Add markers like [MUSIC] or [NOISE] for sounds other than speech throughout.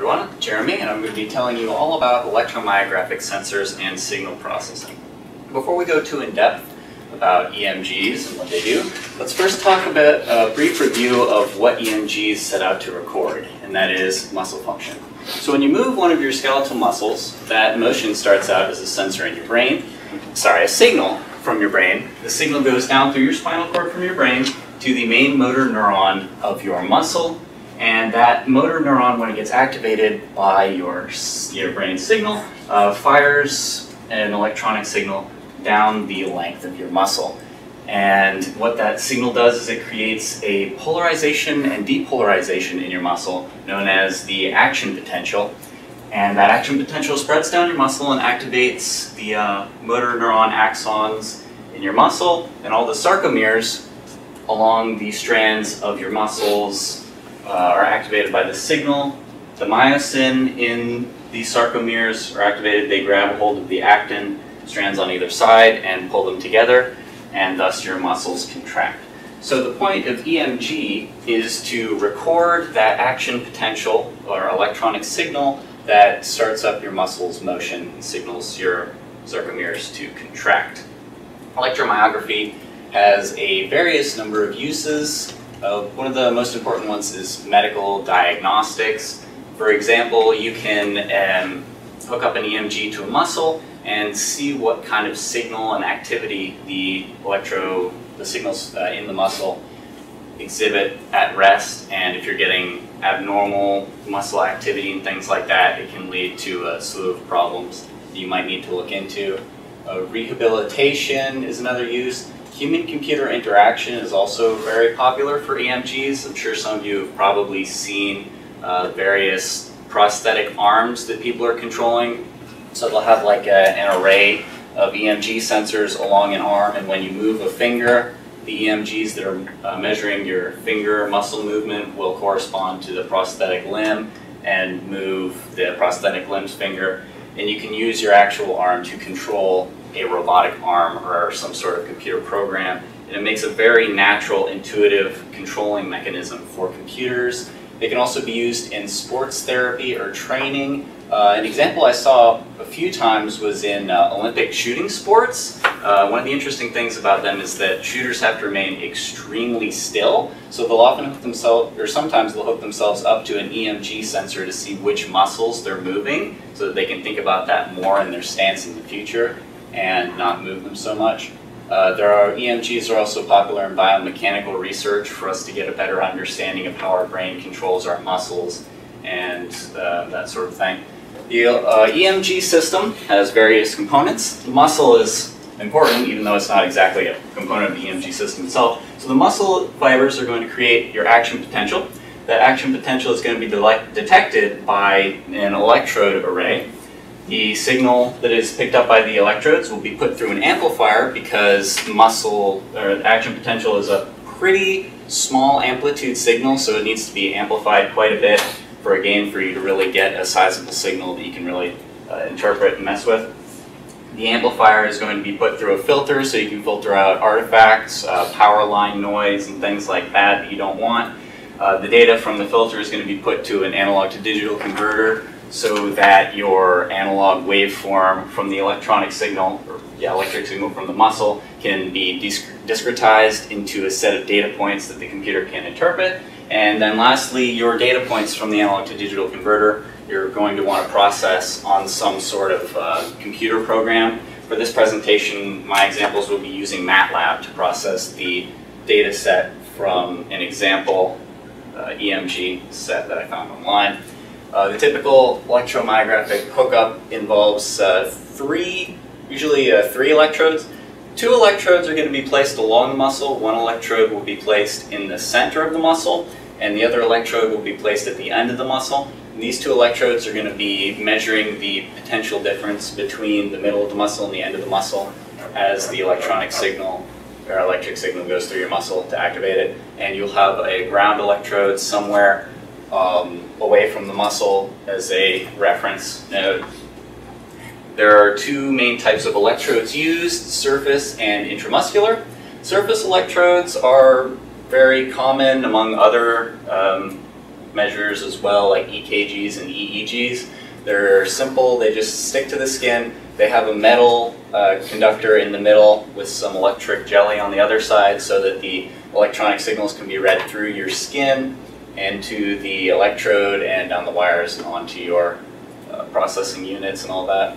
everyone. Jeremy, and I'm going to be telling you all about electromyographic sensors and signal processing. Before we go too in depth about EMGs and what they do, let's first talk about a brief review of what EMGs set out to record, and that is muscle function. So when you move one of your skeletal muscles, that motion starts out as a sensor in your brain, sorry, a signal from your brain. The signal goes down through your spinal cord from your brain to the main motor neuron of your muscle, and that motor neuron, when it gets activated by your, your brain signal, uh, fires an electronic signal down the length of your muscle. And what that signal does is it creates a polarization and depolarization in your muscle known as the action potential. And that action potential spreads down your muscle and activates the uh, motor neuron axons in your muscle and all the sarcomeres along the strands of your muscles uh, are activated by the signal. The myosin in the sarcomeres are activated. They grab hold of the actin strands on either side and pull them together, and thus your muscles contract. So the point of EMG is to record that action potential or electronic signal that starts up your muscles motion and signals your sarcomeres to contract. Electromyography has a various number of uses. Uh, one of the most important ones is medical diagnostics. For example, you can um, hook up an EMG to a muscle and see what kind of signal and activity the electro, the signals uh, in the muscle exhibit at rest. And if you're getting abnormal muscle activity and things like that, it can lead to a slew of problems that you might need to look into. Uh, rehabilitation is another use. Human-computer interaction is also very popular for EMGs. I'm sure some of you have probably seen uh, various prosthetic arms that people are controlling. So they'll have like a, an array of EMG sensors along an arm, and when you move a finger, the EMGs that are uh, measuring your finger muscle movement will correspond to the prosthetic limb and move the prosthetic limb's finger. And you can use your actual arm to control a robotic arm or some sort of computer program. And it makes a very natural, intuitive controlling mechanism for computers. They can also be used in sports therapy or training. Uh, an example I saw a few times was in uh, Olympic shooting sports. Uh, one of the interesting things about them is that shooters have to remain extremely still, so they'll often hook themselves, or sometimes they'll hook themselves up to an EMG sensor to see which muscles they're moving, so that they can think about that more in their stance in the future and not move them so much. Uh, there are EMGs are also popular in biomechanical research for us to get a better understanding of how our brain controls our muscles and uh, that sort of thing. The uh, EMG system has various components. The muscle is important, even though it's not exactly a component of the EMG system itself. So the muscle fibers are going to create your action potential. That action potential is going to be de detected by an electrode array the signal that is picked up by the electrodes will be put through an amplifier because muscle or action potential is a pretty small amplitude signal, so it needs to be amplified quite a bit for a gain for you to really get a sizable signal that you can really uh, interpret and mess with. The amplifier is going to be put through a filter so you can filter out artifacts, uh, power line noise, and things like that that you don't want. Uh, the data from the filter is going to be put to an analog to digital converter so that your analog waveform from the electronic signal, or yeah, electric signal from the muscle, can be discretized into a set of data points that the computer can interpret. And then lastly, your data points from the analog to digital converter, you're going to want to process on some sort of uh, computer program. For this presentation, my examples will be using MATLAB to process the data set from an example uh, EMG set that I found online. Uh, the typical electromyographic hookup involves uh, three, usually uh, three electrodes. Two electrodes are going to be placed along the muscle, one electrode will be placed in the center of the muscle, and the other electrode will be placed at the end of the muscle. And these two electrodes are going to be measuring the potential difference between the middle of the muscle and the end of the muscle as the electronic signal or electric signal goes through your muscle to activate it. And you'll have a ground electrode somewhere um, away from the muscle as a reference node. There are two main types of electrodes used, surface and intramuscular. Surface electrodes are very common among other um, measures as well, like EKGs and EEGs. They're simple, they just stick to the skin. They have a metal uh, conductor in the middle with some electric jelly on the other side so that the electronic signals can be read through your skin and to the electrode and down the wires and onto your uh, processing units and all that.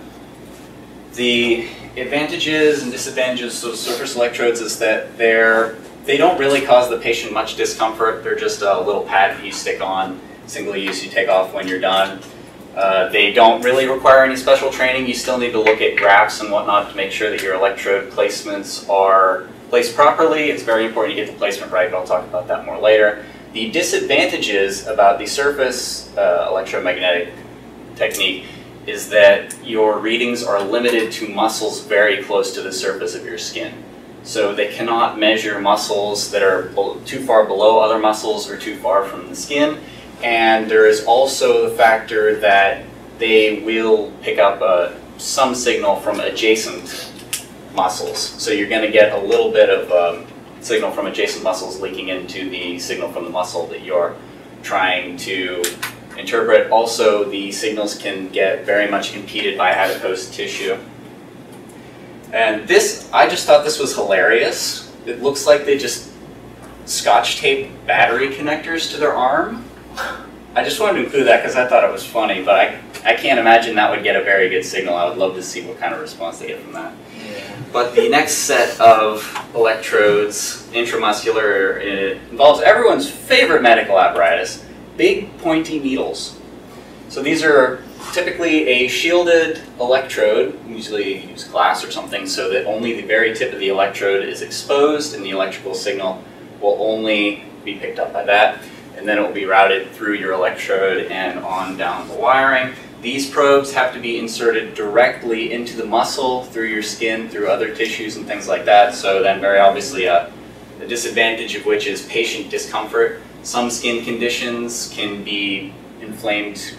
The advantages and disadvantages of surface electrodes is that they're they don't really cause the patient much discomfort. They're just a little pad that you stick on, single use you take off when you're done. Uh, they don't really require any special training. You still need to look at graphs and whatnot to make sure that your electrode placements are placed properly. It's very important you get the placement right, but I'll talk about that more later. The disadvantages about the surface uh, electromagnetic technique is that your readings are limited to muscles very close to the surface of your skin. So they cannot measure muscles that are too far below other muscles or too far from the skin. And there is also the factor that they will pick up uh, some signal from adjacent muscles. So you're going to get a little bit of um, signal from adjacent muscles leaking into the signal from the muscle that you're trying to interpret. Also, the signals can get very much impeded by adipose tissue. And this, I just thought this was hilarious. It looks like they just scotch tape battery connectors to their arm. I just wanted to include that because I thought it was funny, but I, I can't imagine that would get a very good signal. I would love to see what kind of response they get from that. But the next set of electrodes, intramuscular, it involves everyone's favorite medical apparatus, big pointy needles. So these are typically a shielded electrode, usually you use glass or something, so that only the very tip of the electrode is exposed and the electrical signal will only be picked up by that. And then it will be routed through your electrode and on down the wiring. These probes have to be inserted directly into the muscle through your skin, through other tissues and things like that. So then very obviously a, a disadvantage of which is patient discomfort. Some skin conditions can be inflamed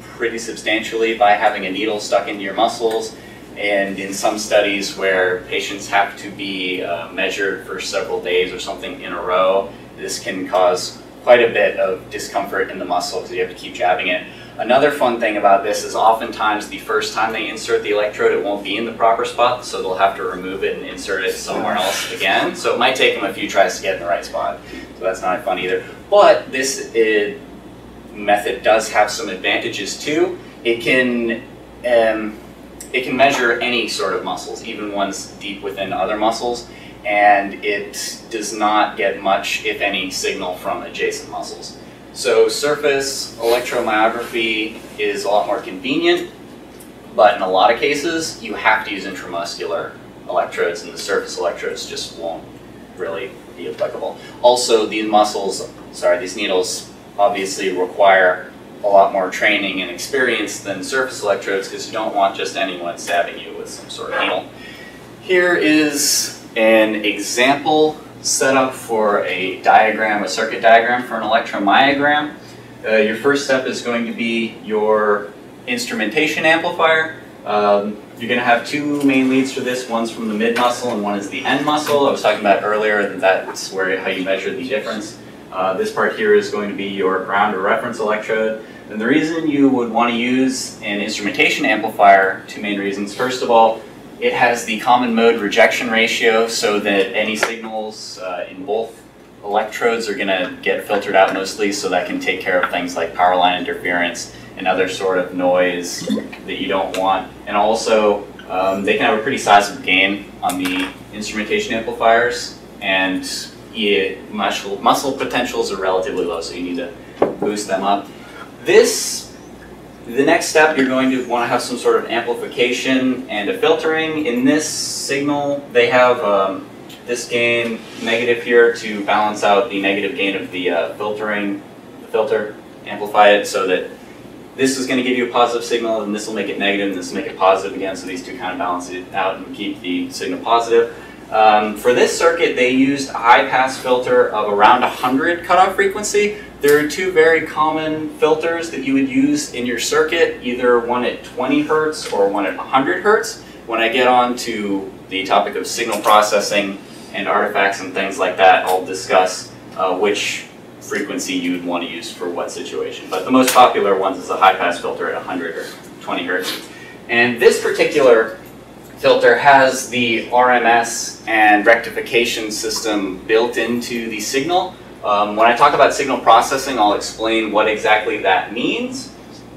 pretty substantially by having a needle stuck into your muscles. And in some studies where patients have to be uh, measured for several days or something in a row, this can cause quite a bit of discomfort in the muscle because you have to keep jabbing it. Another fun thing about this is oftentimes the first time they insert the electrode, it won't be in the proper spot, so they'll have to remove it and insert it somewhere else again. So it might take them a few tries to get in the right spot. So that's not fun either. But this is, method does have some advantages too. It can um, it can measure any sort of muscles, even ones deep within other muscles, and it does not get much, if any, signal from adjacent muscles. So surface electromyography is a lot more convenient, but in a lot of cases, you have to use intramuscular electrodes, and the surface electrodes just won't really be applicable. Also, these muscles, sorry, these needles obviously require a lot more training and experience than surface electrodes because you don't want just anyone stabbing you with some sort of needle. Here is an example setup for a diagram, a circuit diagram for an electromyogram. Uh, your first step is going to be your instrumentation amplifier. Um, you're going to have two main leads for this. One's from the mid muscle and one is the end muscle. I was talking about earlier that that's where how you measure the difference. Uh, this part here is going to be your ground or reference electrode. And the reason you would want to use an instrumentation amplifier, two main reasons. First of all, it has the common mode rejection ratio so that any signals uh, in both electrodes are going to get filtered out mostly so that can take care of things like power line interference and other sort of noise that you don't want. And also, um, they can have a pretty sizable gain on the instrumentation amplifiers and muscle, muscle potentials are relatively low, so you need to boost them up. This, the next step, you're going to want to have some sort of amplification and a filtering. In this signal, they have um, this gain negative here to balance out the negative gain of the uh, filtering, the filter, amplify it so that this is going to give you a positive signal and this will make it negative and this will make it positive again so these two kind of balance it out and keep the signal positive. Um, for this circuit, they used a high-pass filter of around 100 cutoff frequency. There are two very common filters that you would use in your circuit, either one at 20 hertz or one at 100 hertz. When I get on to the topic of signal processing and artifacts and things like that, I'll discuss uh, which frequency you'd want to use for what situation. But the most popular ones is a high pass filter at 100 or 20 hertz. And this particular filter has the RMS and rectification system built into the signal. Um, when I talk about signal processing, I'll explain what exactly that means.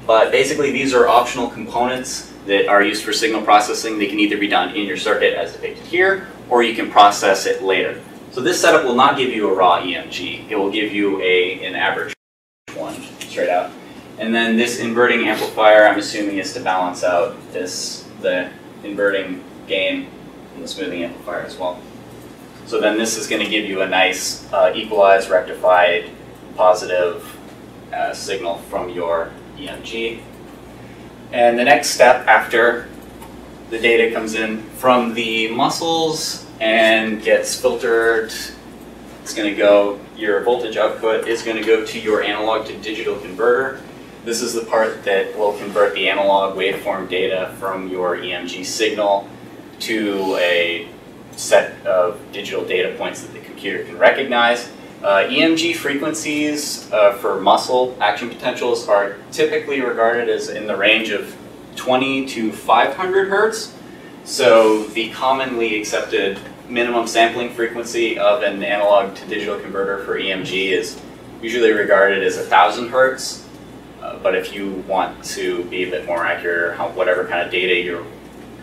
But basically, these are optional components that are used for signal processing. They can either be done in your circuit as depicted here, or you can process it later. So this setup will not give you a raw EMG. It will give you a, an average one straight out. And then this inverting amplifier, I'm assuming, is to balance out this the inverting gain and the smoothing amplifier as well. So then this is going to give you a nice uh, equalized, rectified, positive uh, signal from your EMG. And the next step after the data comes in from the muscles and gets filtered, it's going to go, your voltage output is going to go to your analog to digital converter. This is the part that will convert the analog waveform data from your EMG signal to a set of digital data points that the computer can recognize. Uh, EMG frequencies uh, for muscle action potentials are typically regarded as in the range of 20 to 500 hertz. So the commonly accepted minimum sampling frequency of an analog to digital converter for EMG is usually regarded as 1000 hertz. Uh, but if you want to be a bit more accurate, how, whatever kind of data you're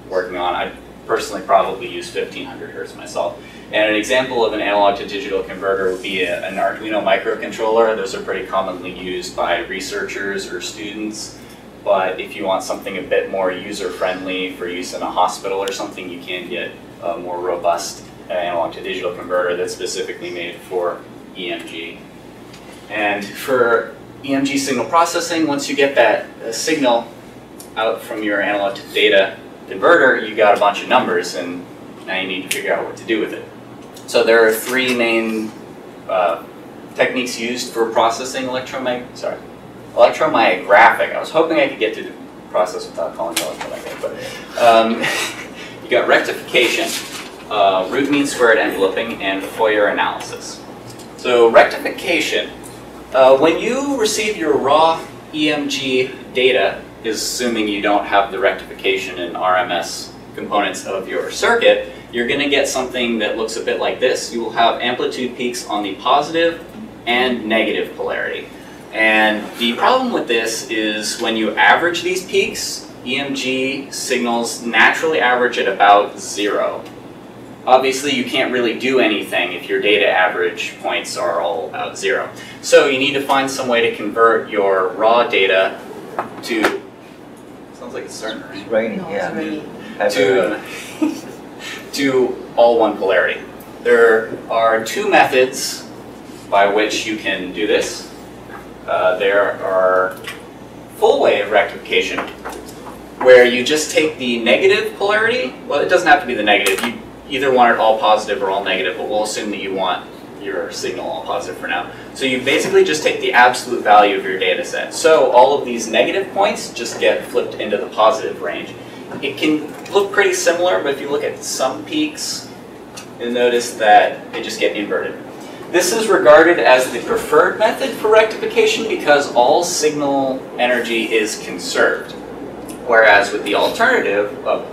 working on, I personally probably use 1500 hertz myself. And an example of an analog to digital converter would be a, an Arduino microcontroller. Those are pretty commonly used by researchers or students. But if you want something a bit more user-friendly for use in a hospital or something, you can get a more robust analog to digital converter that's specifically made for EMG. And for EMG signal processing, once you get that uh, signal out from your analog to data converter, you got a bunch of numbers, and now you need to figure out what to do with it. So there are three main uh, techniques used for processing electromag sorry, electromyographic. I was hoping I could get to the process without calling it electromagnetic, but um, [LAUGHS] you got rectification, uh, root mean squared enveloping, and Fourier analysis. So rectification, uh, when you receive your raw EMG data, is assuming you don't have the rectification and RMS components of your circuit, you're going to get something that looks a bit like this. You will have amplitude peaks on the positive and negative polarity. And the problem with this is when you average these peaks, EMG signals naturally average at about zero. Obviously, you can't really do anything if your data average points are all about zero. So you need to find some way to convert your raw data to, sounds like it's starting to rain. It's raining, No, yeah. it's to, [LAUGHS] to all one polarity. There are two methods by which you can do this. Uh, there are full wave rectification, where you just take the negative polarity. Well, it doesn't have to be the negative. You either want it all positive or all negative, but we'll assume that you want your signal all positive for now. So you basically just take the absolute value of your data set. So all of these negative points just get flipped into the positive range. It can look pretty similar, but if you look at some peaks, you'll notice that they just get inverted. This is regarded as the preferred method for rectification because all signal energy is conserved. Whereas with the alternative, oh,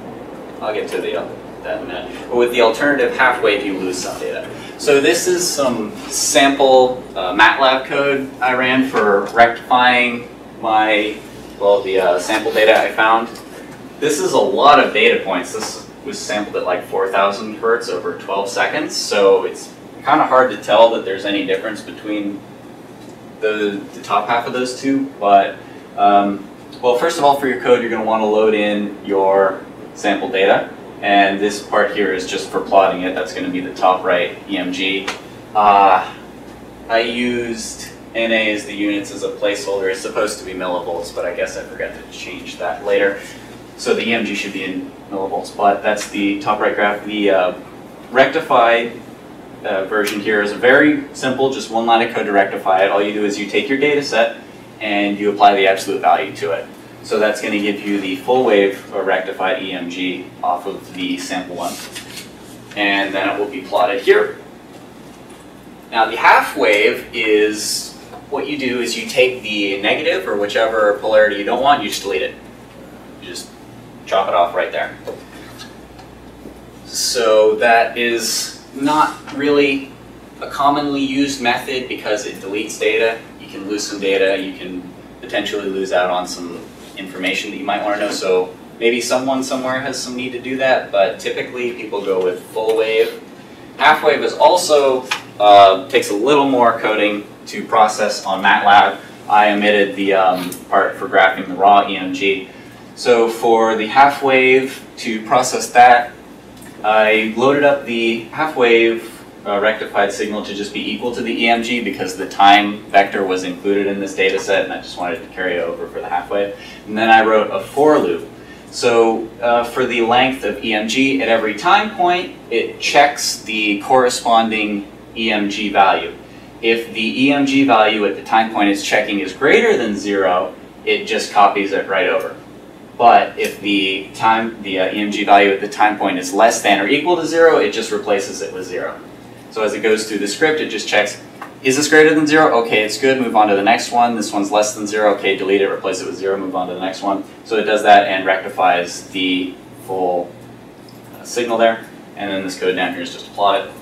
I'll get to the, that but with the alternative half wave, you lose some data. So this is some sample uh, MATLAB code I ran for rectifying my, well, the uh, sample data I found. This is a lot of data points. This was sampled at like 4,000 hertz over 12 seconds, so it's kind of hard to tell that there's any difference between the, the top half of those two, but um, well, first of all, for your code, you're going to want to load in your sample data, and this part here is just for plotting it. That's going to be the top right EMG. Uh, I used NA as the units as a placeholder. It's supposed to be millivolts, but I guess I forgot to change that later. So the EMG should be in millivolts, but that's the top right graph. The uh, rectified uh, version here is a very simple, just one line of code to rectify it. All you do is you take your data set and you apply the absolute value to it. So that's going to give you the full wave or rectified EMG off of the sample one. And then it will be plotted here. Now the half wave is what you do is you take the negative or whichever polarity you don't want, you just delete it. You just chop it off right there. So that is not really a commonly used method because it deletes data. You can lose some data, you can potentially lose out on some information that you might want to know. So maybe someone somewhere has some need to do that, but typically people go with full wave. Half wave is also uh, takes a little more coding to process on MATLAB. I omitted the um, part for graphing the raw EMG. So for the half wave to process that, I loaded up the half wave uh, rectified signal to just be equal to the EMG because the time vector was included in this data set and I just wanted to carry it over for the half wave. And then I wrote a for loop. So uh, for the length of EMG at every time point, it checks the corresponding EMG value. If the EMG value at the time point it's checking is greater than zero, it just copies it right over. But if the time, the uh, EMG value at the time point is less than or equal to zero, it just replaces it with zero. So as it goes through the script, it just checks, is this greater than zero? Okay, it's good, move on to the next one. This one's less than zero, okay, delete it, replace it with zero, move on to the next one. So it does that and rectifies the full uh, signal there. And then this code down here is just to plot it.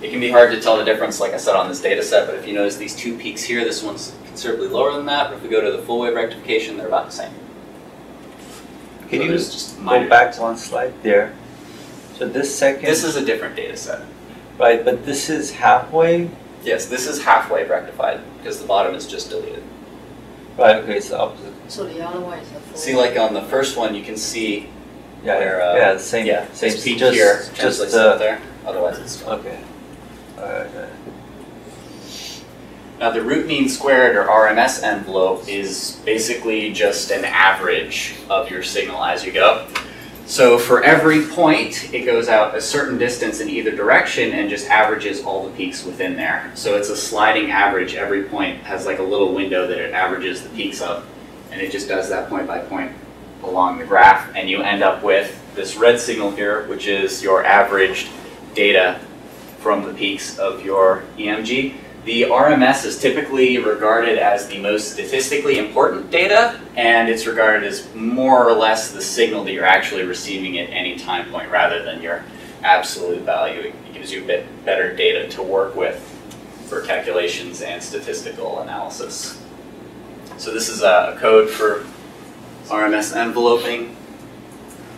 It can be hard to tell the difference, like I said, on this data set, but if you notice these two peaks here, this one's considerably lower than that, but if we go to the full wave rectification, they're about the same. Can So you just Go back to one slide there. So this second, This is a different data set. Right, but this is halfway, Yes, this is halfway rectified, because the bottom is just deleted. right, okay, it's the opposite. So the other one is the full. See, like on the first one, you can see, Yeah, Where, uh, yeah, same, yeah, same, this peak just, here just translates the, up there, otherwise it's okay. Alright, alright. Now the root mean squared or RMS envelope is basically just an average of your signal as you go. So for every point, it goes out a certain distance in either direction and just averages all the peaks within there. So it's a sliding average. Every point has like a little window that it averages the peaks of. And it just does that point by point along the graph. And you end up with this red signal here, which is your averaged data from the peaks of your EMG. The RMS is typically regarded as the most statistically important data, and it's regarded as more or less the signal that you're actually receiving at any time point rather than your absolute value. It gives you a bit better data to work with for calculations and statistical analysis. So this is a code for RMS enveloping.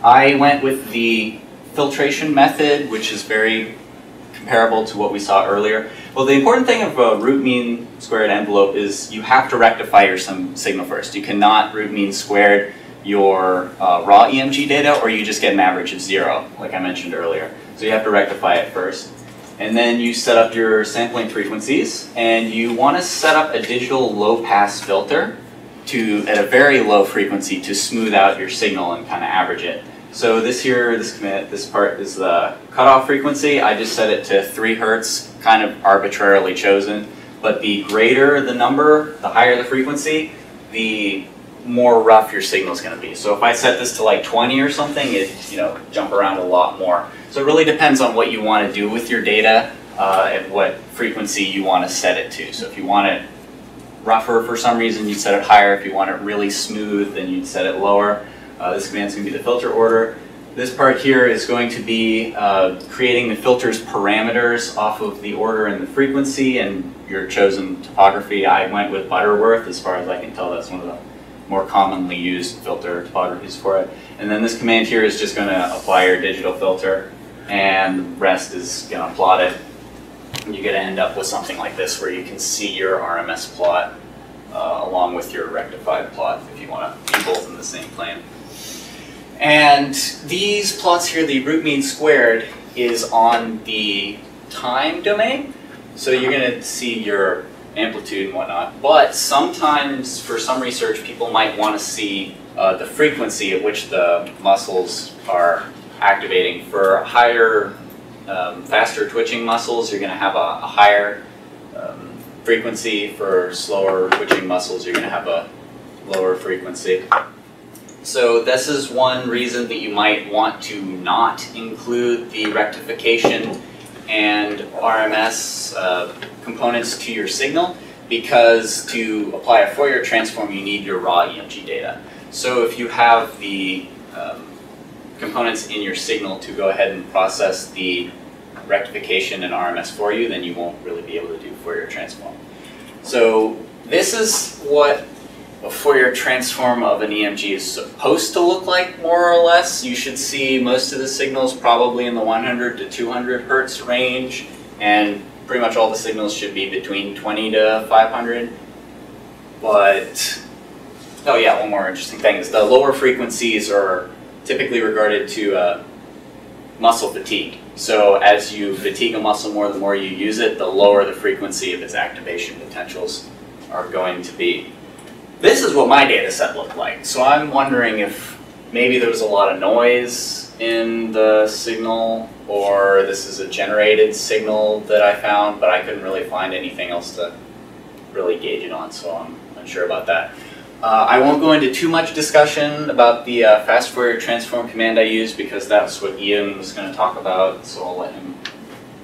I went with the filtration method, which is very comparable to what we saw earlier. Well, the important thing of a root mean squared envelope is you have to rectify your some signal first. You cannot root mean squared your uh, raw EMG data, or you just get an average of zero, like I mentioned earlier. So you have to rectify it first. And then you set up your sampling frequencies, and you want to set up a digital low pass filter to at a very low frequency to smooth out your signal and kind of average it. So this here, this commit, this part is the cutoff frequency. I just set it to three hertz, kind of arbitrarily chosen. But the greater the number, the higher the frequency, the more rough your signal is going to be. So if I set this to like 20 or something, it you know jump around a lot more. So it really depends on what you want to do with your data uh, and what frequency you want to set it to. So if you want it rougher for some reason, you'd set it higher. If you want it really smooth, then you'd set it lower. Uh, this is going to be the filter order. This part here is going to be uh, creating the filter's parameters off of the order and the frequency and your chosen topography. I went with Butterworth, as far as I can tell, that's one of the more commonly used filter topographies for it. And then this command here is just going to apply your digital filter, and the rest is going to plot it. And you're going to end up with something like this, where you can see your RMS plot uh, along with your rectified plot, if you want to be both in the same plane. And these plots here, the root mean squared, is on the time domain. So you're going to see your amplitude and whatnot. But sometimes, for some research, people might want to see uh, the frequency at which the muscles are activating. For higher, um, faster twitching muscles, you're going to have a, a higher um, frequency. For slower twitching muscles, you're going to have a lower frequency. So this is one reason that you might want to not include the rectification and RMS uh, components to your signal because to apply a Fourier transform, you need your raw EMG data. So if you have the um, components in your signal to go ahead and process the rectification and RMS for you, then you won't really be able to do Fourier transform. So this is what a Fourier transform of an EMG is supposed to look like, more or less. You should see most of the signals probably in the 100 to 200 hertz range, and pretty much all the signals should be between 20 to 500. But, oh yeah, one more interesting thing is the lower frequencies are typically regarded to uh, muscle fatigue. So as you fatigue a muscle more, the more you use it, the lower the frequency of its activation potentials are going to be. This is what my data set looked like. So I'm wondering if maybe there was a lot of noise in the signal or this is a generated signal that I found, but I couldn't really find anything else to really gauge it on, so I'm unsure about that. Uh, I won't go into too much discussion about the uh, fast Fourier transform command I used because that's what Ian was going to talk about, so I'll let him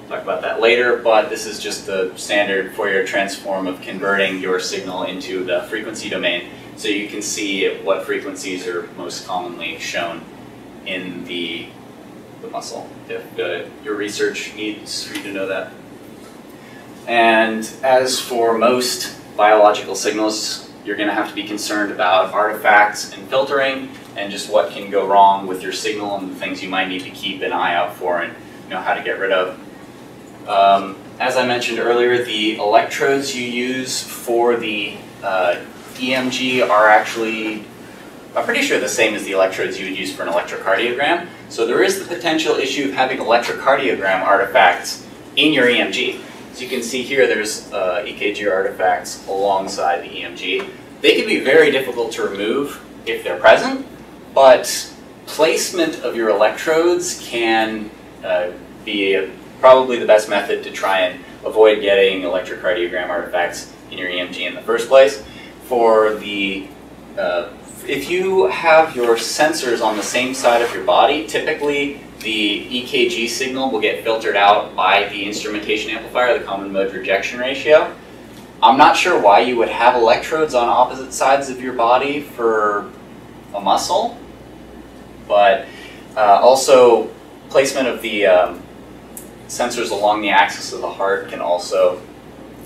talk about that later, but this is just the standard Fourier transform of converting your signal into the frequency domain so you can see what frequencies are most commonly shown in the, the muscle if uh, your research needs for you to know that. And as for most biological signals, you're going to have to be concerned about artifacts and filtering and just what can go wrong with your signal and the things you might need to keep an eye out for and know how to get rid of. Um, as I mentioned earlier, the electrodes you use for the uh, EMG are actually, I'm pretty sure the same as the electrodes you would use for an electrocardiogram. So there is the potential issue of having electrocardiogram artifacts in your EMG. As you can see here, there's uh, EKG artifacts alongside the EMG. They can be very difficult to remove if they're present, but placement of your electrodes can uh, be a probably the best method to try and avoid getting electrocardiogram artifacts in your EMG in the first place. For the, uh, if you have your sensors on the same side of your body, typically the EKG signal will get filtered out by the instrumentation amplifier, the common mode rejection ratio. I'm not sure why you would have electrodes on opposite sides of your body for a muscle, but uh, also placement of the um, sensors along the axis of the heart can also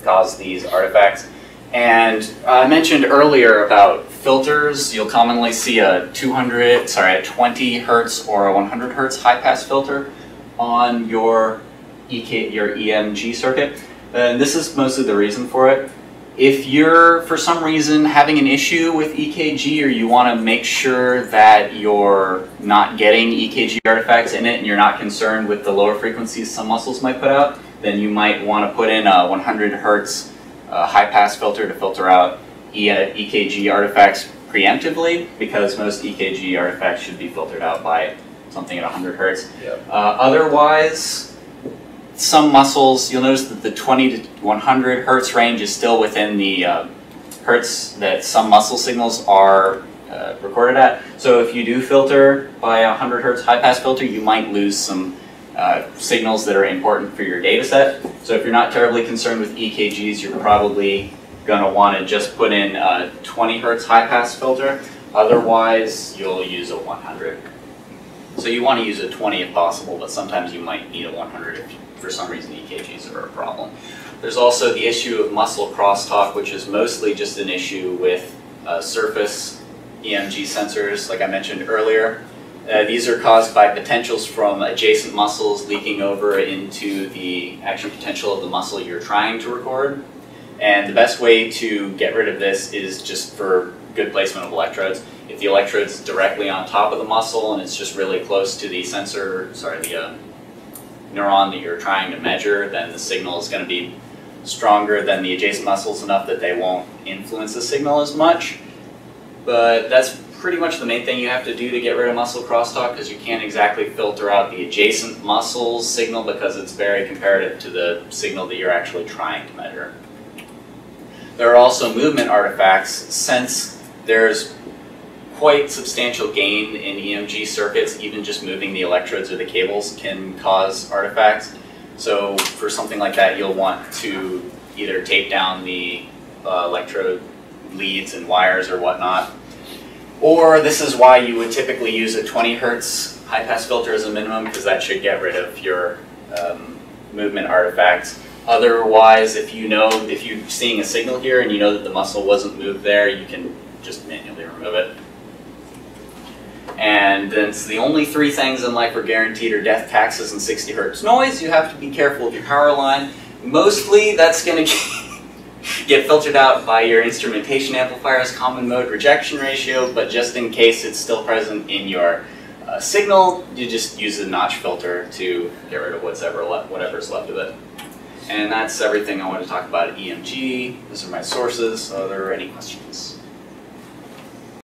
cause these artifacts. And I mentioned earlier about filters. You'll commonly see a 200, sorry, a 20 hertz or a 100 hertz high pass filter on your EK, your EMG circuit. And this is mostly the reason for it. If you're, for some reason, having an issue with EKG or you want to make sure that you're not getting EKG artifacts in it and you're not concerned with the lower frequencies some muscles might put out, then you might want to put in a 100 hertz uh, high pass filter to filter out e EKG artifacts preemptively because most EKG artifacts should be filtered out by something at 100 hertz. Yep. Uh, otherwise, some muscles, you'll notice that the 20 to 100 hertz range is still within the uh, hertz that some muscle signals are uh, recorded at. So if you do filter by a 100 hertz high pass filter, you might lose some uh, signals that are important for your data set. So if you're not terribly concerned with EKGs, you're probably going to want to just put in a 20 hertz high pass filter. Otherwise, you'll use a 100. So you want to use a 20 if possible, but sometimes you might need a 100 if for some reason EKGs are a problem. There's also the issue of muscle crosstalk, which is mostly just an issue with uh, surface EMG sensors, like I mentioned earlier. Uh, these are caused by potentials from adjacent muscles leaking over into the action potential of the muscle you're trying to record. And the best way to get rid of this is just for good placement of electrodes. If the electrode's directly on top of the muscle and it's just really close to the sensor, sorry, the uh, neuron that you're trying to measure, then the signal is going to be stronger than the adjacent muscles enough that they won't influence the signal as much. But that's pretty much the main thing you have to do to get rid of muscle crosstalk because you can't exactly filter out the adjacent muscles signal because it's very comparative to the signal that you're actually trying to measure. There are also movement artifacts since there's quite substantial gain in EMG circuits, even just moving the electrodes or the cables can cause artifacts. So for something like that, you'll want to either tape down the uh, electrode leads and wires or whatnot. Or this is why you would typically use a 20 hertz high pass filter as a minimum because that should get rid of your um, movement artifacts. Otherwise, if you know, if you're seeing a signal here and you know that the muscle wasn't moved there, you can just manually remove it. And it's the only three things in life we're guaranteed are death, taxes, and 60 hertz noise. You have to be careful of your power line. Mostly that's going to [LAUGHS] get filtered out by your instrumentation amplifier's common mode rejection ratio, but just in case it's still present in your uh, signal, you just use a notch filter to get rid of whatever le whatever's left of it. And that's everything I want to talk about at EMG. Those are my sources. Are there any questions?